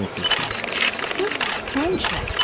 Thank you. So contract.